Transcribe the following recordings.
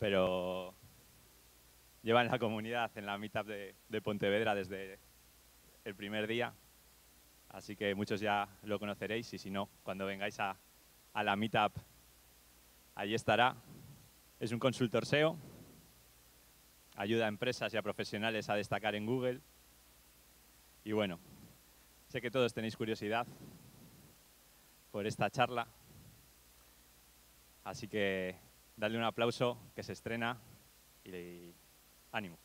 pero lleva en la comunidad, en la meetup de, de Pontevedra desde el primer día. Así que muchos ya lo conoceréis y si no, cuando vengáis a, a la meetup, allí estará. Es un consultor SEO, ayuda a empresas y a profesionales a destacar en Google. Y bueno, sé que todos tenéis curiosidad por esta charla, así que darle un aplauso que se estrena y ánimo.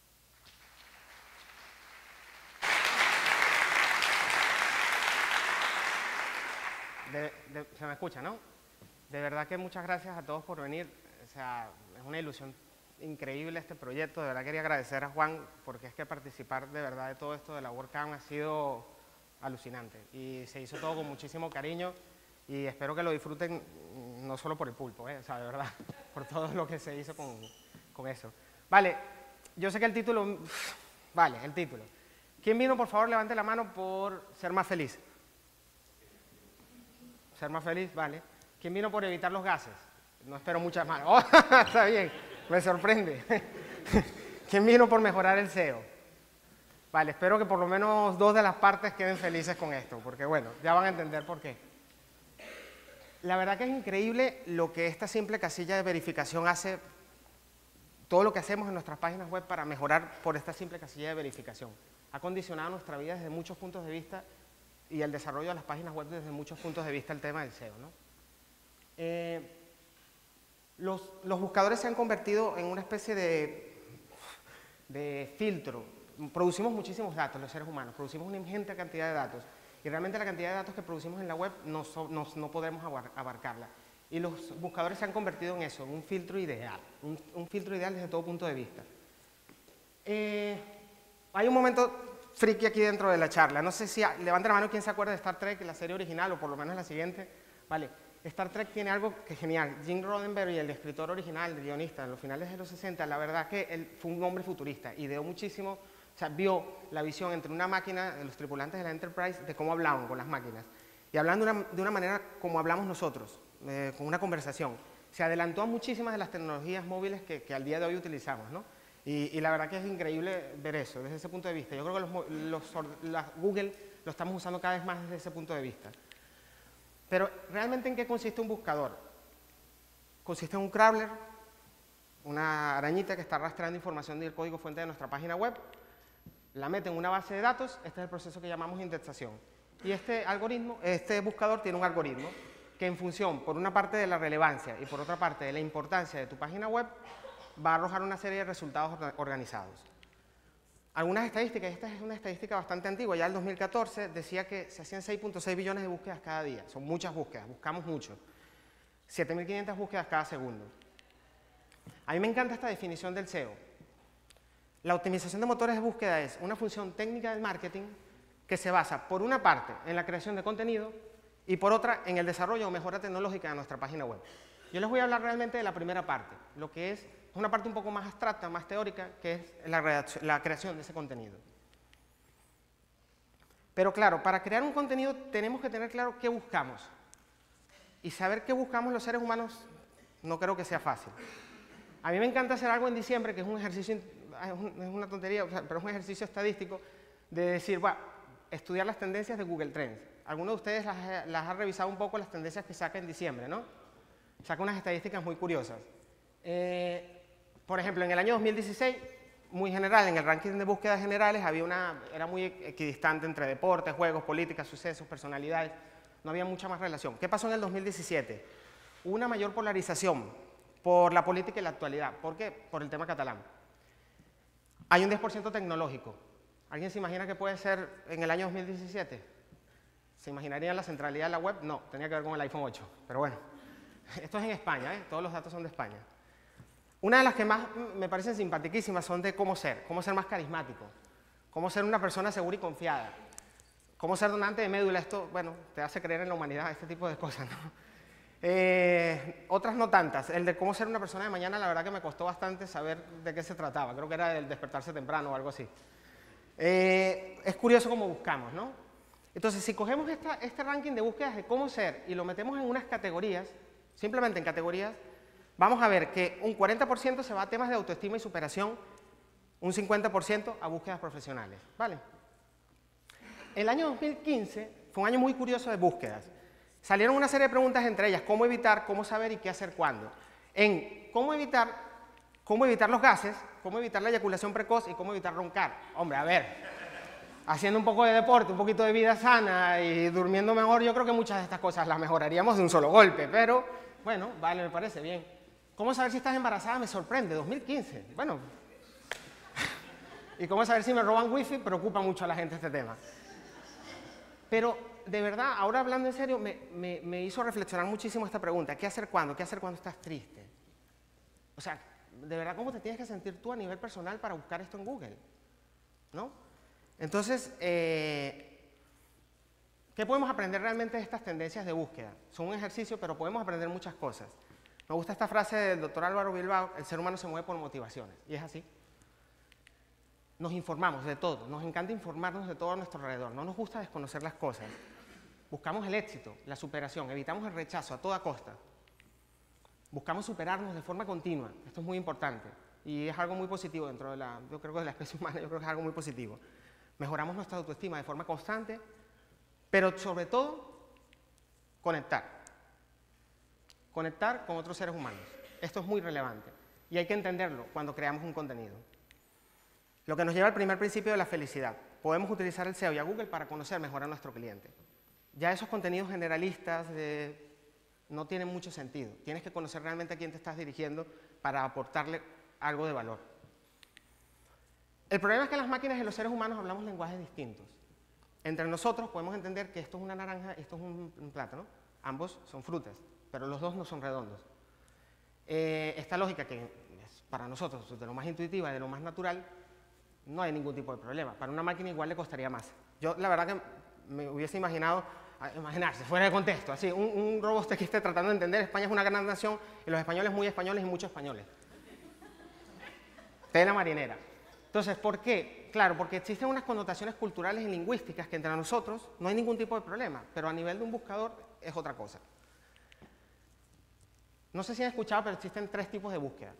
se me escucha, ¿no? De verdad que muchas gracias a todos por venir. O sea, es una ilusión increíble este proyecto. De verdad quería agradecer a Juan porque es que participar de verdad de todo esto de la WordCamp ha sido alucinante y se hizo todo con muchísimo cariño y espero que lo disfruten no solo por el pulpo, ¿eh? o sea, de verdad, por todo lo que se hizo con, con eso. Vale, yo sé que el título, vale, el título. ¿Quién vino, por favor, levante la mano por ser más feliz? Ser más feliz, vale. ¿Quién vino por evitar los gases? No espero muchas manos. Oh, está bien, me sorprende. ¿Quién vino por mejorar el SEO? Vale, espero que por lo menos dos de las partes queden felices con esto, porque bueno, ya van a entender por qué. La verdad que es increíble lo que esta simple casilla de verificación hace, todo lo que hacemos en nuestras páginas web para mejorar por esta simple casilla de verificación. Ha condicionado nuestra vida desde muchos puntos de vista y el desarrollo de las páginas web desde muchos puntos de vista el tema del SEO. Eh, los, buscadores se han convertido en una especie de, de filtro. Producimos muchísimos datos los seres humanos, producimos una ingente cantidad de datos y realmente la cantidad de datos que producimos en la web no, no, podremos abarcarla. Y los buscadores se han convertido en eso, en un filtro ideal, un, filtro ideal desde todo punto de vista. Eh, hay un momento friki aquí dentro de la charla. No sé si, levanta la mano quien se acuerda de Star Trek, la serie original, o por lo menos la siguiente. Vale, Star Trek tiene algo que es genial. Jim Roddenberry, el escritor original, el guionista, en los finales de los 60, la verdad que él fue un hombre futurista, ideó muchísimo, o sea, vio la visión entre una máquina, de los tripulantes de la Enterprise, de cómo hablaban con las máquinas. Y hablando de una, manera como hablamos nosotros, eh, con una conversación. Se adelantó a muchísimas de las tecnologías móviles que, que al día de hoy utilizamos, ¿no? Y, la verdad que es increíble ver eso desde ese punto de vista. Yo creo que los, Google lo estamos usando cada vez más desde ese punto de vista. Pero realmente en qué consiste un buscador? Consiste en un crawler, una arañita que está arrastrando información del código fuente de nuestra página web, la mete en una base de datos, este es el proceso que llamamos indexación. Y este algoritmo, este buscador tiene un algoritmo que en función, por una parte de la relevancia y por otra parte de la importancia de tu página web, va a arrojar una serie de resultados organizados. Algunas estadísticas, esta es una estadística bastante antigua, ya el 2014 decía que se hacían 6.6 billones de búsquedas cada día, son muchas búsquedas, buscamos mucho. 7.500 búsquedas cada segundo. A mí me encanta esta definición del SEO. La optimización de motores de búsqueda es una función técnica del marketing que se basa, por una parte, en la creación de contenido y por otra, en el desarrollo o mejora tecnológica de nuestra página web. Yo les voy a hablar realmente de la primera parte, lo que es una parte un poco más abstracta, más teórica, que es la, creación de ese contenido. Pero claro, para crear un contenido tenemos que tener claro qué buscamos. Y saber qué buscamos los seres humanos no creo que sea fácil. A mí me encanta hacer algo en diciembre, que es un ejercicio, es una tontería, pero es un ejercicio estadístico, de decir, bueno, estudiar las tendencias de Google Trends. Algunos de ustedes las, las han revisado un poco las tendencias que saca en diciembre, ¿no? Saca unas estadísticas muy curiosas. Eh, por ejemplo, en el año 2016, muy general, en el ranking de búsquedas generales había una, era muy equidistante entre deportes, juegos, políticas, sucesos, personalidades, no había mucha más relación. ¿Qué pasó en el 2017? Hubo una mayor polarización por la política y la actualidad. ¿Por qué? Por el tema catalán. Hay un 10% tecnológico. ¿Alguien se imagina que puede ser en el año 2017? ¿Se imaginaría la centralidad de la web? No, tenía que ver con el iPhone 8. Pero bueno, esto es en España, ¿eh? todos los datos son de España. Una de las que más me parecen simpaticísimas son de cómo ser, cómo ser más carismático, cómo ser una persona segura y confiada, cómo ser donante de médula. Esto, bueno, te hace creer en la humanidad, este tipo de cosas, ¿no? Eh, otras no tantas. El de cómo ser una persona de mañana, la verdad que me costó bastante saber de qué se trataba. Creo que era el despertarse temprano o algo así. Eh, es curioso cómo buscamos, ¿no? Entonces, si cogemos este ranking de búsquedas de cómo ser y lo metemos en unas categorías, simplemente en categorías, vamos a ver que un 40% se va a temas de autoestima y superación, un 50% a búsquedas profesionales. ¿Vale? El año 2015 fue un año muy curioso de búsquedas. Salieron una serie de preguntas entre ellas, cómo evitar, cómo saber y qué hacer cuándo. En cómo evitar, cómo evitar los gases, cómo evitar la eyaculación precoz y cómo evitar roncar. Hombre, a ver, haciendo un poco de deporte, un poquito de vida sana y durmiendo mejor, yo creo que muchas de estas cosas las mejoraríamos de un solo golpe, pero bueno, vale, me parece bien. ¿Cómo saber si estás embarazada? Me sorprende, 2015. Bueno, y cómo saber si me roban wifi, preocupa mucho a la gente este tema. Pero de verdad, ahora hablando en serio, me, hizo reflexionar muchísimo esta pregunta. ¿Qué hacer cuando? ¿Qué hacer cuando estás triste? O sea, de verdad, ¿cómo te tienes que sentir tú a nivel personal para buscar esto en Google? ¿No? Entonces, eh, ¿qué podemos aprender realmente de estas tendencias de búsqueda? Son un ejercicio, pero podemos aprender muchas cosas. Me gusta esta frase del doctor Álvaro Bilbao, el ser humano se mueve por motivaciones, y es así. Nos informamos de todo, nos encanta informarnos de todo a nuestro alrededor, no nos gusta desconocer las cosas. Buscamos el éxito, la superación, evitamos el rechazo a toda costa. Buscamos superarnos de forma continua, esto es muy importante y es algo muy positivo dentro de la, yo creo que de la especie humana, yo creo que es algo muy positivo. Mejoramos nuestra autoestima de forma constante, pero sobre todo conectar. Conectar con otros seres humanos. Esto es muy relevante y hay que entenderlo cuando creamos un contenido. Lo que nos lleva al primer principio de la felicidad. Podemos utilizar el SEO y a Google para conocer mejor a nuestro cliente. Ya esos contenidos generalistas no tienen mucho sentido. Tienes que conocer realmente a quién te estás dirigiendo para aportarle algo de valor. El problema es que las máquinas y los seres humanos hablamos lenguajes distintos. Entre nosotros podemos entender que esto es una naranja, esto es un, plátano. Ambos son frutas, pero los dos no son redondos. Eh, esta lógica que es para nosotros de lo más intuitiva y de lo más natural, no hay ningún tipo de problema. Para una máquina igual le costaría más. Yo la verdad que me hubiese imaginado, imaginarse, fuera de contexto, así, un, un robot que esté tratando de entender, España es una gran nación y los españoles muy españoles y muchos españoles. Tela marinera. Entonces, ¿por qué? Claro, porque existen unas connotaciones culturales y lingüísticas que entre nosotros no hay ningún tipo de problema, pero a nivel de un buscador es otra cosa. No sé si han escuchado, pero existen tres tipos de búsqueda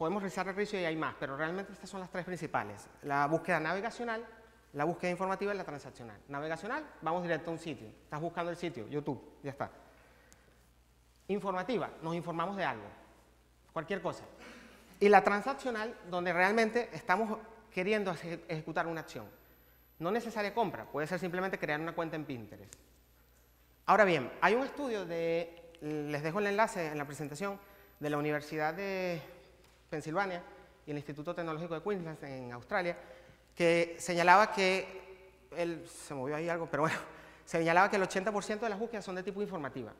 podemos realizar el y hay más, pero realmente estas son las tres principales. La búsqueda navegacional, la búsqueda informativa y la transaccional. Navegacional, vamos directo a un sitio. Estás buscando el sitio, YouTube, ya está. Informativa, nos informamos de algo, cualquier cosa. Y la transaccional, donde realmente estamos queriendo ejecutar una acción. No necesaria compra, puede ser simplemente crear una cuenta en Pinterest. Ahora bien, hay un estudio de, les dejo el enlace en la presentación, de la Universidad de Pensilvania y el Instituto Tecnológico de Queensland en Australia, que señalaba que, él, se movió ahí algo, pero bueno, señalaba que el 80% de las búsquedas son de tipo informativa,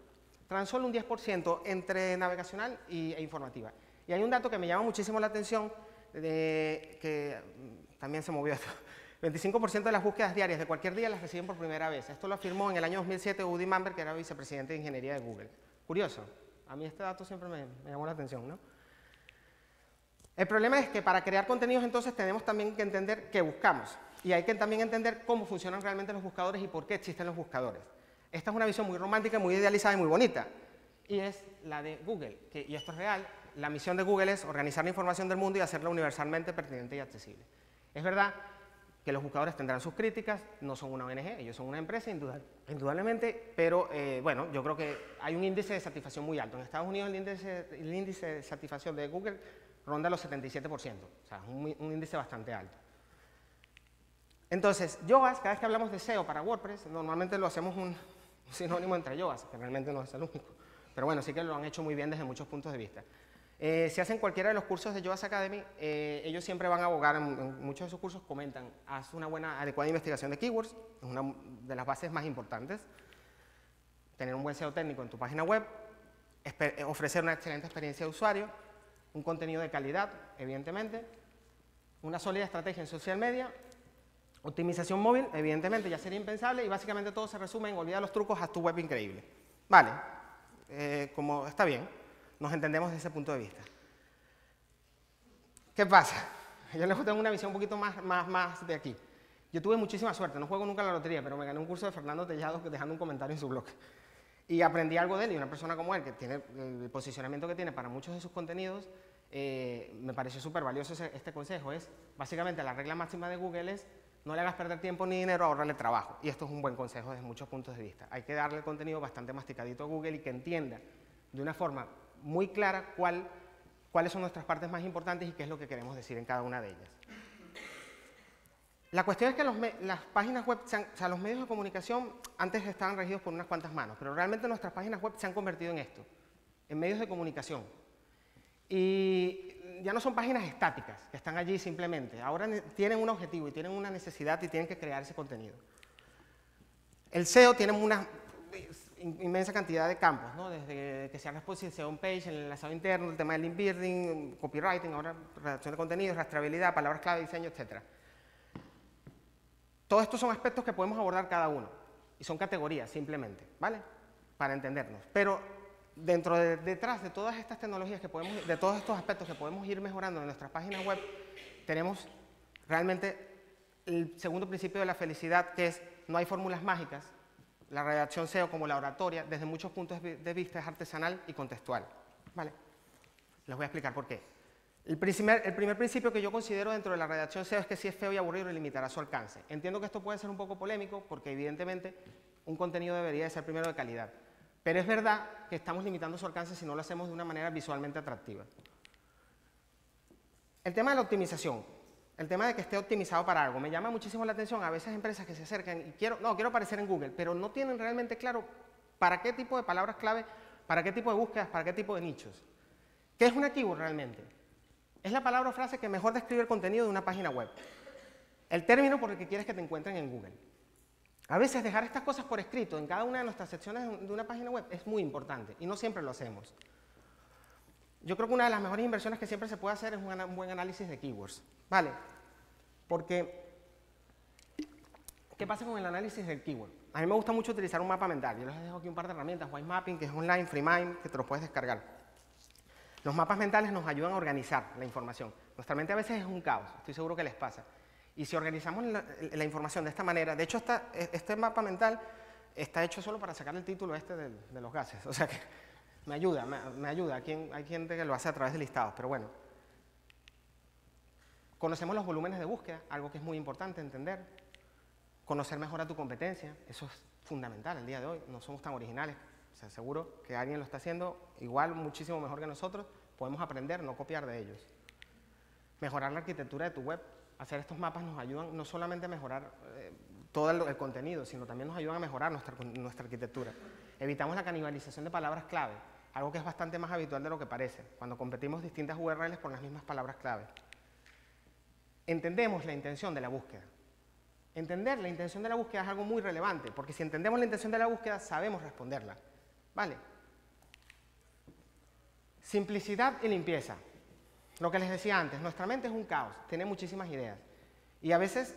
tan solo un 10% entre navegacional y, e informativa. Y hay un dato que me llama muchísimo la atención, de, que mm, también se movió esto. 25% de las búsquedas diarias de cualquier día las reciben por primera vez. Esto lo afirmó en el año 2007 Udi Mamber, que era vicepresidente de ingeniería de Google. Curioso. A mí este dato siempre me, me llamó la atención, ¿no? El problema es que para crear contenidos entonces tenemos también que entender qué buscamos y hay que también entender cómo funcionan realmente los buscadores y por qué existen los buscadores. Esta es una visión muy romántica, muy idealizada y muy bonita y es la de Google, y esto es real, la misión de Google es organizar la información del mundo y hacerla universalmente pertinente y accesible. Es verdad que los buscadores tendrán sus críticas, no son una ONG, ellos son una empresa indudablemente, pero eh, bueno, yo creo que hay un índice de satisfacción muy alto. En Estados Unidos el índice de satisfacción de Google ronda los 77%, o sea, un, un índice bastante alto. Entonces, yogas, cada vez que hablamos de SEO para WordPress, normalmente lo hacemos un, sinónimo entre yogas, que realmente no es el único. Pero bueno, sí que lo han hecho muy bien desde muchos puntos de vista. Eh, si hacen cualquiera de los cursos de Yoas Academy, eh, ellos siempre van a abogar, en, muchos de sus cursos comentan, haz una buena, adecuada investigación de keywords, es una de las bases más importantes. Tener un buen SEO técnico en tu página web, ofrecer una excelente experiencia de usuario, un contenido de calidad, evidentemente, una sólida estrategia en social media, optimización móvil, evidentemente ya sería impensable y básicamente todo se resume en olvidar los trucos, haz tu web increíble. Vale, eh, como está bien, nos entendemos desde ese punto de vista. ¿Qué pasa? Yo les tengo una visión un poquito más, más, más de aquí. Yo tuve muchísima suerte, no juego nunca a la lotería, pero me gané un curso de Fernando Tellado dejando un comentario en su blog. Y aprendí algo de él y una persona como él, que tiene el posicionamiento que tiene para muchos de sus contenidos, eh, me pareció súper valioso este consejo. Es básicamente la regla máxima de Google es no le hagas perder tiempo ni dinero, ahorrarle trabajo. Y esto es un buen consejo desde muchos puntos de vista. Hay que darle el contenido bastante masticadito a Google y que entienda de una forma muy clara cuál, cuáles son nuestras partes más importantes y qué es lo que queremos decir en cada una de ellas. La cuestión es que las páginas web, o sea, los medios de comunicación antes estaban regidos por unas cuantas manos, pero realmente nuestras páginas web se han convertido en esto, en medios de comunicación. Y ya no son páginas estáticas que están allí simplemente, ahora tienen un objetivo y tienen una necesidad y tienen que crear ese contenido. El SEO tiene una inmensa cantidad de campos, ¿no? desde que sea responsive SEO on page, el enlazado interno, el tema del link building, copywriting, ahora redacción de contenidos, rastreabilidad, palabras clave, diseño, etcétera. Todos estos son aspectos que podemos abordar cada uno y son categorías simplemente, ¿vale? Para entendernos. Pero dentro de, detrás de todas estas tecnologías que podemos, de todos estos aspectos que podemos ir mejorando en nuestras páginas web, tenemos realmente el segundo principio de la felicidad, que es no hay fórmulas mágicas. La redacción SEO como la oratoria, desde muchos puntos de vista, es artesanal y contextual. ¿Vale? Les voy a explicar por qué. El primer, el primer, principio que yo considero dentro de la redacción SEO es que si es feo y aburrido limitará su alcance. Entiendo que esto puede ser un poco polémico porque evidentemente un contenido debería de ser primero de calidad. Pero es verdad que estamos limitando su alcance si no lo hacemos de una manera visualmente atractiva. El tema de la optimización, el tema de que esté optimizado para algo, me llama muchísimo la atención a veces empresas que se acercan y quiero, no, quiero aparecer en Google, pero no tienen realmente claro para qué tipo de palabras clave, para qué tipo de búsquedas, para qué tipo de nichos. ¿Qué es una keyword realmente? Es la palabra o frase que mejor describe el contenido de una página web. El término por el que quieres que te encuentren en Google. A veces dejar estas cosas por escrito en cada una de nuestras secciones de una página web es muy importante y no siempre lo hacemos. Yo creo que una de las mejores inversiones que siempre se puede hacer es un buen análisis de keywords. ¿Vale? Porque, ¿qué pasa con el análisis del keyword? A mí me gusta mucho utilizar un mapa mental. Yo les dejo aquí un par de herramientas, White Mapping, que es online, FreeMind, que te lo puedes descargar. Los mapas mentales nos ayudan a organizar la información. Nuestra mente a veces es un caos, estoy seguro que les pasa. Y si organizamos la, información de esta manera, de hecho este mapa mental está hecho solo para sacar el título este de, los gases, o sea que me ayuda, me, ayuda. Hay, hay gente que lo hace a través de listados, pero bueno. Conocemos los volúmenes de búsqueda, algo que es muy importante entender. Conocer mejor a tu competencia, eso es fundamental el día de hoy. No somos tan originales, o sea, seguro que alguien lo está haciendo igual, muchísimo mejor que nosotros, podemos aprender, no copiar de ellos. Mejorar la arquitectura de tu web. Hacer estos mapas nos ayudan no solamente a mejorar eh, todo el, contenido, sino también nos ayudan a mejorar nuestra, nuestra arquitectura. Evitamos la canibalización de palabras clave, algo que es bastante más habitual de lo que parece, cuando competimos distintas URLs con las mismas palabras clave. Entendemos la intención de la búsqueda. Entender la intención de la búsqueda es algo muy relevante, porque si entendemos la intención de la búsqueda, sabemos responderla. ¿Vale? Simplicidad y limpieza. Lo que les decía antes, nuestra mente es un caos, tiene muchísimas ideas. Y a veces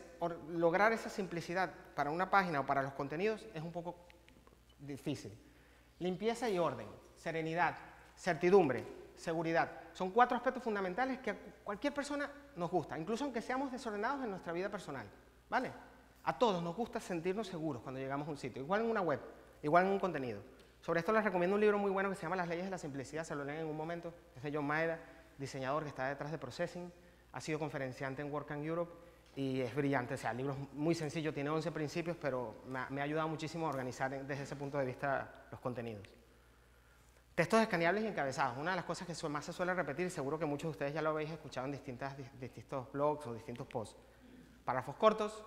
lograr esa simplicidad para una página o para los contenidos es un poco difícil. Limpieza y orden, serenidad, certidumbre, seguridad. Son cuatro aspectos fundamentales que a cualquier persona nos gusta, incluso aunque seamos desordenados en nuestra vida personal. ¿Vale? A todos nos gusta sentirnos seguros cuando llegamos a un sitio, igual en una web, igual en un contenido. Sobre esto les recomiendo un libro muy bueno que se llama Las leyes de la simplicidad, se lo leen en un momento, es de John Maeda, diseñador que está detrás de Processing, ha sido conferenciante en Work and Europe y es brillante, o sea, el libro es muy sencillo, tiene 11 principios, pero me ha, ayudado muchísimo a organizar desde ese punto de vista los contenidos. Textos escaneables y encabezados, una de las cosas que más se suele repetir, seguro que muchos de ustedes ya lo habéis escuchado en distintas, distintos blogs o distintos posts. Párrafos cortos,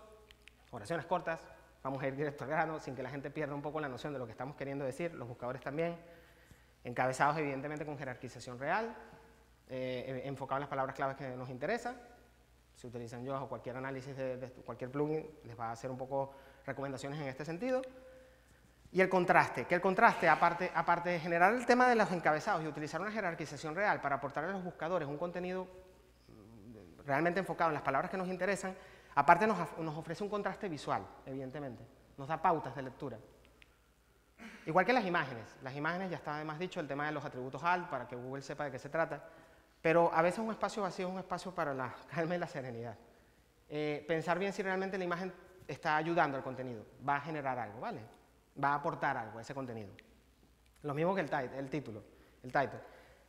oraciones cortas, Vamos a ir directo al grano sin que la gente pierda un poco la noción de lo que estamos queriendo decir, los buscadores también. Encabezados evidentemente con jerarquización real, eh, en las palabras claves que nos interesan. Si utilizan yo o cualquier análisis de, cualquier plugin, les va a hacer un poco recomendaciones en este sentido. Y el contraste, que el contraste, aparte, aparte de generar el tema de los encabezados y utilizar una jerarquización real para aportarle a los buscadores un contenido mm, realmente enfocado en las palabras que nos interesan, Aparte nos, ofrece un contraste visual, evidentemente, nos da pautas de lectura. Igual que las imágenes, las imágenes ya está además dicho el tema de los atributos alt para que Google sepa de qué se trata, pero a veces un espacio vacío es un espacio para la calma y la serenidad. Eh, pensar bien si realmente la imagen está ayudando al contenido, va a generar algo, ¿vale? Va a aportar algo a ese contenido. Lo mismo que el, el título, el title.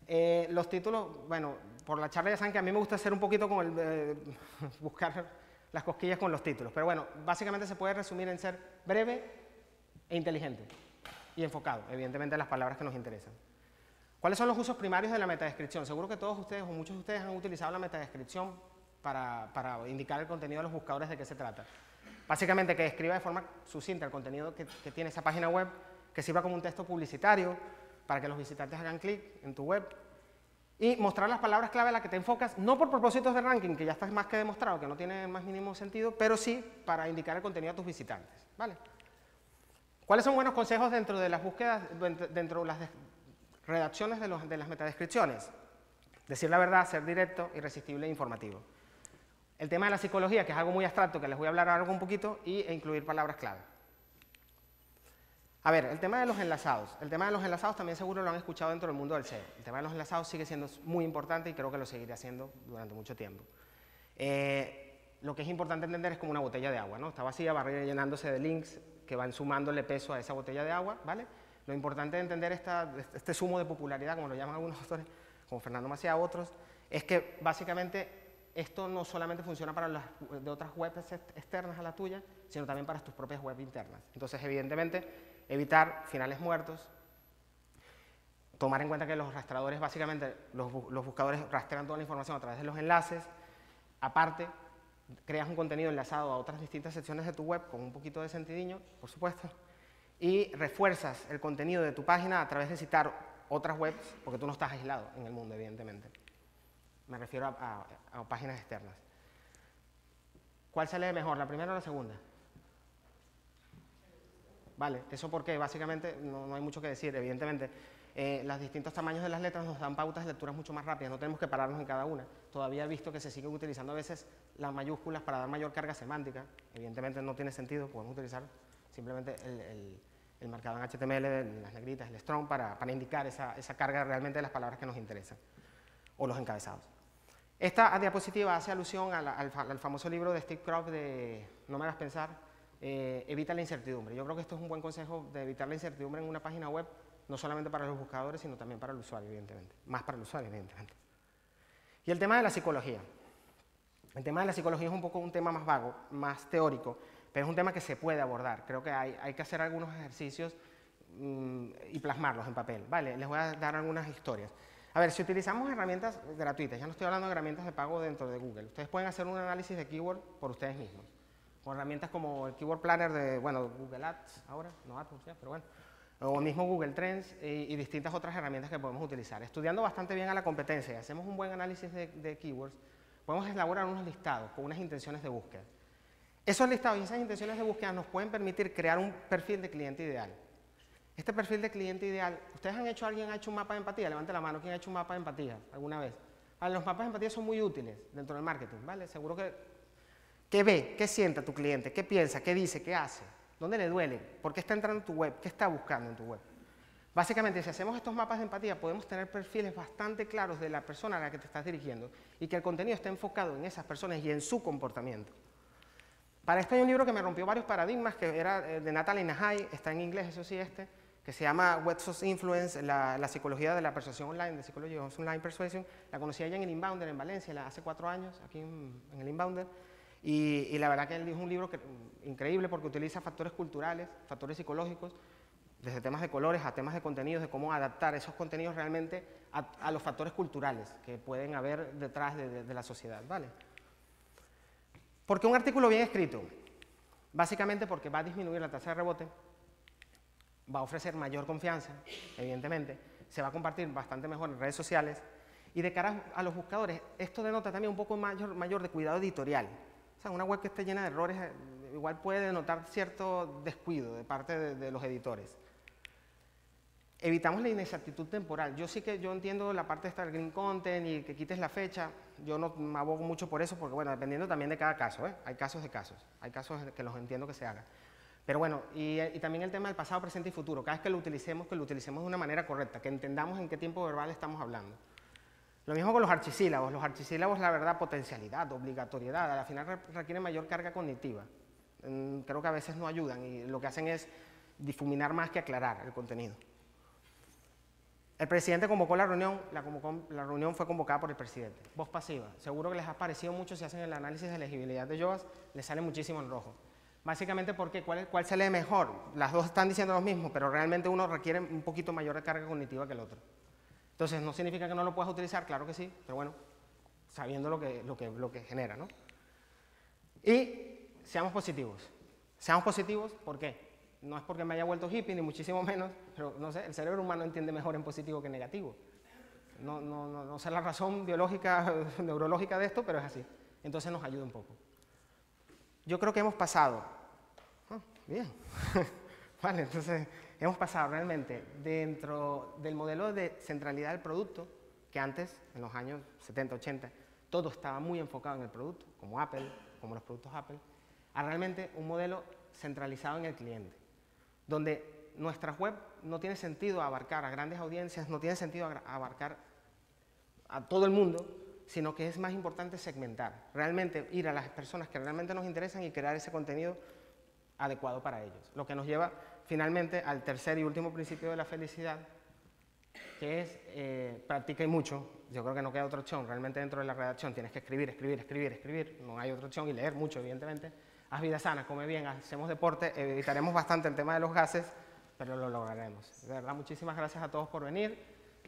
Eh, los títulos, bueno, por la charla ya saben que a mí me gusta hacer un poquito con el, eh, buscar las cosquillas con los títulos, pero bueno, básicamente se puede resumir en ser breve e inteligente y enfocado, evidentemente, en las palabras que nos interesan. ¿Cuáles son los usos primarios de la metadescripción? Seguro que todos ustedes o muchos de ustedes han utilizado la metadescripción para, para indicar el contenido de los buscadores de qué se trata. Básicamente que escriba de forma sucinta el contenido que tiene esa página web, que sirva como un texto publicitario para que los visitantes hagan clic en tu web y mostrar las palabras clave a las que te enfocas, no por propósitos de ranking, que ya está más que demostrado que no tiene más mínimo sentido, pero sí para indicar el contenido a tus visitantes. ¿vale? ¿Cuáles son buenos consejos dentro de las búsquedas, dentro de las redacciones de, las metadescripciones? Decir la verdad, ser directo, irresistible e informativo. El tema de la psicología, que es algo muy abstracto, que les voy a hablar algo un poquito, y, e incluir palabras clave. A ver, el tema de los enlazados. El tema de los enlazados también seguro lo han escuchado dentro del mundo del SEO. El tema de los enlazados sigue siendo muy importante y creo que lo seguiré haciendo durante mucho tiempo. Eh, lo que es importante entender es como una botella de agua, ¿no? Está vacía, va llenándose de links que van sumándole peso a esa botella de agua, ¿vale? Lo importante de entender este sumo de popularidad, como lo llaman algunos autores, como Fernando Macía, otros, es que básicamente esto no solamente funciona para las de otras webs externas a la tuya, sino también para tus propias webs internas. Entonces, evidentemente, evitar finales muertos, tomar en cuenta que los rastreadores, básicamente, los, buscadores rastrean toda la información a través de los enlaces, aparte, creas un contenido enlazado a otras distintas secciones de tu web con un poquito de sentidiño, por supuesto, y refuerzas el contenido de tu página a través de citar otras webs, porque tú no estás aislado en el mundo, evidentemente. Me refiero a, a páginas externas. ¿Cuál sale mejor, la primera o la segunda? Vale, eso porque básicamente no, hay mucho que decir, evidentemente. Eh, los distintos tamaños de las letras nos dan pautas de lecturas mucho más rápidas, no tenemos que pararnos en cada una. Todavía he visto que se siguen utilizando a veces las mayúsculas para dar mayor carga semántica, evidentemente no tiene sentido, podemos utilizar simplemente el, el, marcado en HTML, las negritas, el strong, para, para indicar esa, esa, carga realmente de las palabras que nos interesan, o los encabezados. Esta diapositiva hace alusión al, al, famoso libro de Steve Croft de No me hagas pensar, eh, evita la incertidumbre. Yo creo que esto es un buen consejo de evitar la incertidumbre en una página web, no solamente para los buscadores, sino también para el usuario, evidentemente. Más para el usuario, evidentemente. Y el tema de la psicología. El tema de la psicología es un poco un tema más vago, más teórico, pero es un tema que se puede abordar. Creo que hay, hay que hacer algunos ejercicios mm, y plasmarlos en papel. Vale, les voy a dar algunas historias. A ver, si utilizamos herramientas gratuitas, ya no estoy hablando de herramientas de pago dentro de Google, ustedes pueden hacer un análisis de keyword por ustedes mismos con herramientas como el Keyword Planner de, bueno, Google Ads ahora, no Ads, pero bueno, o mismo Google Trends y, distintas otras herramientas que podemos utilizar. Estudiando bastante bien a la competencia y hacemos un buen análisis de, keywords, podemos elaborar unos listados con unas intenciones de búsqueda. Esos listados y esas intenciones de búsqueda nos pueden permitir crear un perfil de cliente ideal. Este perfil de cliente ideal, ¿ustedes han hecho, alguien ha hecho un mapa de empatía? Levante la mano, ¿quién ha hecho un mapa de empatía alguna vez? los mapas de empatía son muy útiles dentro del marketing, ¿vale? Seguro que ¿Qué ve? ¿Qué sienta tu cliente? ¿Qué piensa? ¿Qué dice? ¿Qué hace? ¿Dónde le duele? ¿Por qué está entrando en tu web? ¿Qué está buscando en tu web? Básicamente, si hacemos estos mapas de empatía, podemos tener perfiles bastante claros de la persona a la que te estás dirigiendo y que el contenido esté enfocado en esas personas y en su comportamiento. Para esto hay un libro que me rompió varios paradigmas, que era eh, de Natalie Nahai, está en inglés, eso sí, este, que se llama Web Influence, la, psicología de la persuasión online, de Psychology of Online Persuasion. La conocí allá en el Inbounder, en Valencia, hace cuatro años, aquí en, en el Inbounder. Y, la verdad que él es un libro increíble porque utiliza factores culturales, factores psicológicos, desde temas de colores a temas de contenidos, de cómo adaptar esos contenidos realmente a, los factores culturales que pueden haber detrás de, la sociedad. ¿vale? ¿Por qué un artículo bien escrito? Básicamente porque va a disminuir la tasa de rebote, va a ofrecer mayor confianza, evidentemente, se va a compartir bastante mejor en redes sociales y de cara a los buscadores, esto denota también un poco mayor, mayor de cuidado editorial. Sea, una web que esté llena de errores eh, igual puede denotar cierto descuido de parte de, los editores. Evitamos la inexactitud temporal. Yo sí que yo entiendo la parte esta del green content y que quites la fecha. Yo no me abogo mucho por eso porque, bueno, dependiendo también de cada caso, ¿eh? hay casos de casos, hay casos que los entiendo que se hagan. Pero bueno, y, y, también el tema del pasado, presente y futuro. Cada vez que lo utilicemos, que lo utilicemos de una manera correcta, que entendamos en qué tiempo verbal estamos hablando. Lo mismo con los archisílabos. Los archisílabos, la verdad, potencialidad, obligatoriedad, al final requieren mayor carga cognitiva. Creo que a veces no ayudan y lo que hacen es difuminar más que aclarar el contenido. El presidente convocó la reunión, la, reunión fue convocada por el presidente. Voz pasiva. Seguro que les ha parecido mucho si hacen el análisis de elegibilidad de Joas, les sale muchísimo en rojo. Básicamente porque ¿cuál, cuál se lee mejor? Las dos están diciendo lo mismo, pero realmente uno requiere un poquito mayor carga cognitiva que el otro. Entonces, no significa que no lo puedas utilizar, claro que sí, pero bueno, sabiendo lo que, lo que, lo que genera, ¿no? Y seamos positivos. Seamos positivos, ¿por qué? no es porque me haya vuelto hippie, ni muchísimo menos, pero no sé, el cerebro humano entiende mejor en positivo que en negativo. No, no, no, no sé la razón biológica, neurológica de esto, pero es así. Entonces nos ayuda un poco. Yo creo que hemos pasado. Ah, bien. vale, entonces hemos pasado realmente dentro del modelo de centralidad del producto, que antes, en los años 70, 80, todo estaba muy enfocado en el producto, como Apple, como los productos Apple, a realmente un modelo centralizado en el cliente donde nuestra web no tiene sentido abarcar a grandes audiencias, no tiene sentido abarcar a todo el mundo, sino que es más importante segmentar, realmente ir a las personas que realmente nos interesan y crear ese contenido adecuado para ellos. Lo que nos lleva finalmente al tercer y último principio de la felicidad, que es eh, practica y mucho. Yo creo que no queda otra opción. Realmente dentro de la redacción tienes que escribir, escribir, escribir, escribir. No hay otra opción y leer mucho, evidentemente haz vida sana, come bien, hacemos deporte, evitaremos bastante el tema de los gases, pero lo lograremos. De verdad, muchísimas gracias a todos por venir.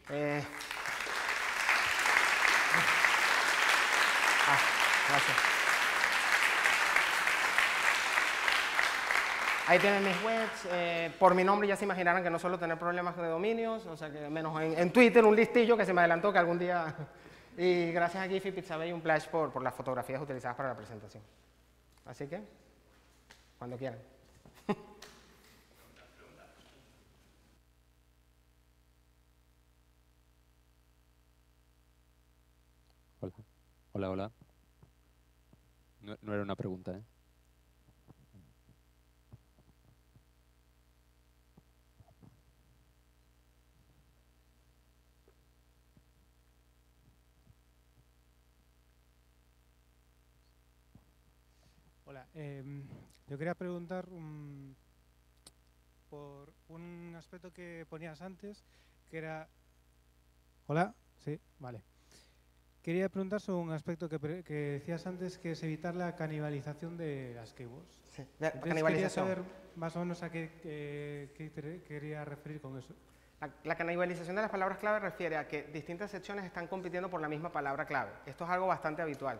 Eh, ah, gracias. Ahí tienen mis webs. Eh, por mi nombre ya se imaginarán que no suelo tener problemas de dominios, o sea que menos en, Twitter un listillo que se me adelantó que algún día... Y gracias a Giphy Pizza y un Flash por, las fotografías utilizadas para la presentación. Así que, cuando quieran. Hola, hola, hola. No era una pregunta, ¿eh? Hola, em, yo quería preguntar por un aspecto que ponías antes, que era... Hola, sí, vale. Quería preguntar sobre un aspecto que, decías antes, que es evitar la canibalización de las keywords. Sí, Quería saber más o menos a qué, quería referir con eso. La, canibalización de las palabras clave refiere a que distintas secciones están compitiendo por la misma palabra clave. Esto es algo bastante habitual.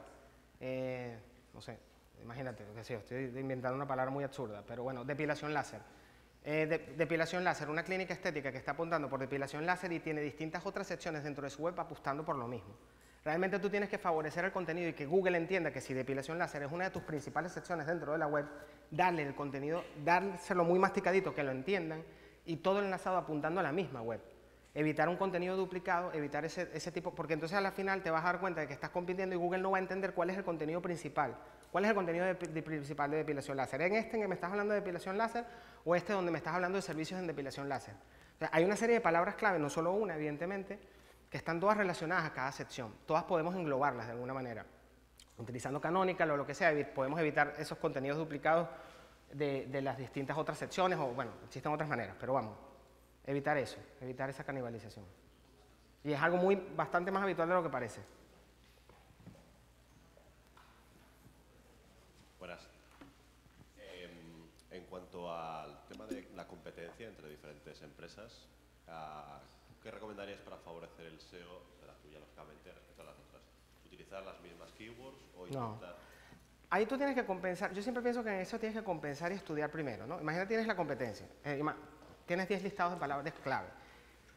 Eh, no sé, imagínate, que sé, estoy inventando una palabra muy absurda, pero bueno, depilación láser. Eh, depilación láser, una clínica estética que está apuntando por depilación láser y tiene distintas otras secciones dentro de su web apuntando por lo mismo. Realmente tú tienes que favorecer el contenido y que Google entienda que si depilación láser es una de tus principales secciones dentro de la web, darle el contenido, dárselo muy masticadito, que lo entiendan y todo enlazado apuntando a la misma web. Evitar un contenido duplicado, evitar ese, ese tipo, porque entonces a la final te vas a dar cuenta de que estás compitiendo y Google no va a entender cuál es el contenido principal. ¿Cuál es el contenido principal de depilación láser? ¿En este en que me estás hablando de depilación láser o este donde me estás hablando de servicios en depilación láser? hay una serie de palabras clave, no solo una, evidentemente, que están todas relacionadas a cada sección. Todas podemos englobarlas de alguna manera. Utilizando Canonical o lo que sea, podemos evitar esos contenidos duplicados de, de las distintas otras secciones, o bueno, existen otras maneras, pero vamos, evitar eso, evitar esa canibalización. Y es algo muy, bastante más habitual de lo que parece. cuanto al tema de la competencia empresas, ah, ¿qué recomendarías para favorecer el SEO de la tuya, lógicamente, respecto a las otras? ¿Utilizar las mismas keywords o intentar...? No. Ahí tú tienes que compensar, yo siempre pienso que en eso tienes que compensar y estudiar primero, ¿no? Imagínate tienes la competencia, eh, tienes 10 listados de palabras clave.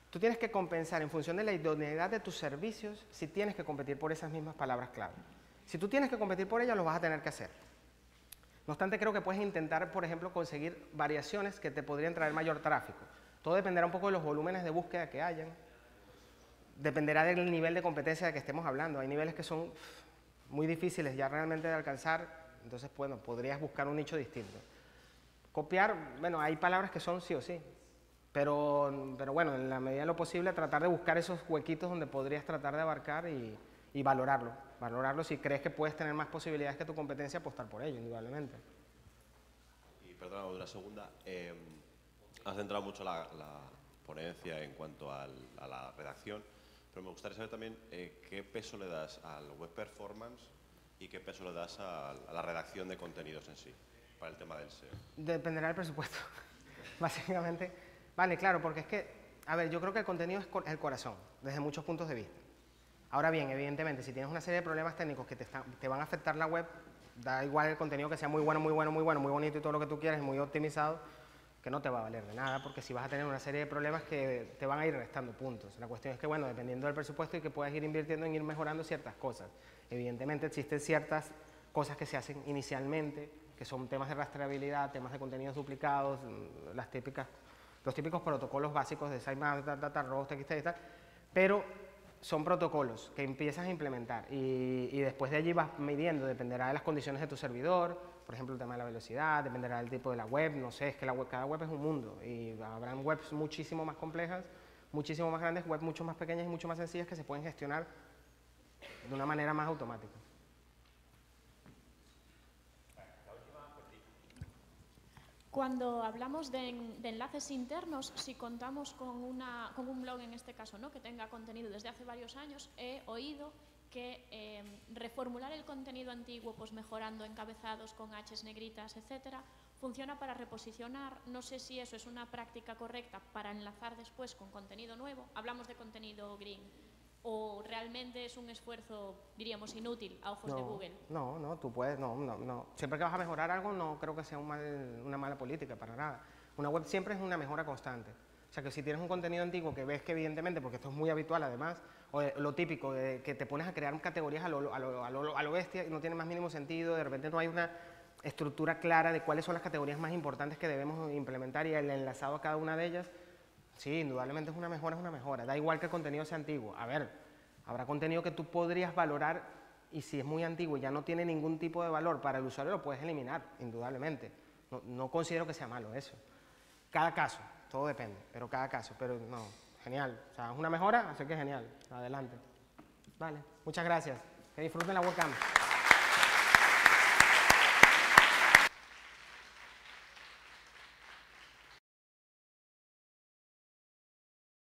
Tú tienes que compensar en función de la idoneidad de tus servicios si tienes que competir por esas mismas palabras clave. Si tú tienes que competir por ellas, lo vas a tener que hacer. No obstante, creo que puedes intentar, por ejemplo, conseguir variaciones que te podrían traer mayor tráfico. Todo dependerá un poco de los volúmenes de búsqueda que hayan. Dependerá del nivel de competencia de que estemos hablando. Hay niveles que son muy difíciles ya realmente de alcanzar, entonces, bueno, podrías buscar un nicho distinto. Copiar, bueno, hay palabras que son sí o sí, pero, pero bueno, en la medida de lo posible, tratar de buscar esos huequitos donde podrías tratar de abarcar y, valorarlo. Valorarlo si crees que puedes tener más posibilidades que tu competencia, apostar por ello, indudablemente. Y perdona, una segunda. Eh, has centrado mucho la, ponencia en cuanto al- a la redacción, pero me gustaría saber también eh, qué peso le das al web performance y qué peso le das al- a, la redacción de contenidos en sí, para el tema del SEO. Dependerá del presupuesto, básicamente. Vale, claro, porque es que, a ver, yo creo que el contenido es el corazón, desde muchos puntos de vista. Ahora bien, evidentemente, si tienes una serie de problemas técnicos que te, te van a afectar la web, da igual el contenido que sea muy bueno, muy bueno, muy bueno, muy bonito y todo lo que tú quieras, muy optimizado, que no te va a valer de nada, porque si vas a tener una serie de problemas que te van a ir restando puntos. La cuestión es que, bueno, dependiendo del presupuesto y que puedas ir invirtiendo en ir mejorando ciertas cosas. Evidentemente existen ciertas cosas que se hacen inicialmente, que son temas de rastreabilidad, temas de contenidos duplicados, mm, las típicas, los típicos protocolos básicos de sitemap, data, y tal, pero son protocolos que empiezas a implementar y, y después de allí vas midiendo, dependerá de las condiciones de tu servidor, por ejemplo el tema de la velocidad, dependerá del tipo de la web, no sé, es que la web, cada web es un mundo y habrán webs muchísimo más complejas, muchísimo más grandes, webs mucho más pequeñas y mucho más sencillas que se pueden gestionar de una manera más automática. Cuando hablamos de, en- de enlaces internos, si contamos con, una, con un blog en este caso, ¿no? que tenga contenido desde hace varios años, he oído que eh, reformular el contenido antiguo, pues mejorando encabezados con Hs negritas, etcétera, funciona para reposicionar. No sé si eso es una práctica correcta para enlazar después con contenido nuevo. Hablamos de contenido green. O realmente es un esfuerzo, diríamos, inútil a ojos de No, Google. No, no, tú puedes, no, no, no. Siempre que vas a mejorar algo, no creo que sea un mal- una mala política, para nada. Una web siempre es una mejora constante. O sea, que si tienes un contenido antiguo que ves que evidentemente, porque esto es muy habitual además, o lo típico, de que te pones a crear categorías a lo, a, lo, a, lo, bestia y no tiene más mínimo sentido, de repente no hay una estructura clara de cuáles son las categorías más importantes que debemos implementar y el enlazado a cada una de ellas, Sí, indudablemente es una mejora, es una mejora. Da igual que el contenido sea antiguo. A ver, habrá contenido que tú podrías valorar y si es muy antiguo y ya no tiene ningún tipo de valor para el usuario, lo puedes eliminar, indudablemente. No considero que sea malo eso. Cada caso, todo depende, pero cada caso. Pero no, genial. O sea, es una mejora, así que genial. Adelante. Vale, muchas gracias. Que disfruten la webcam.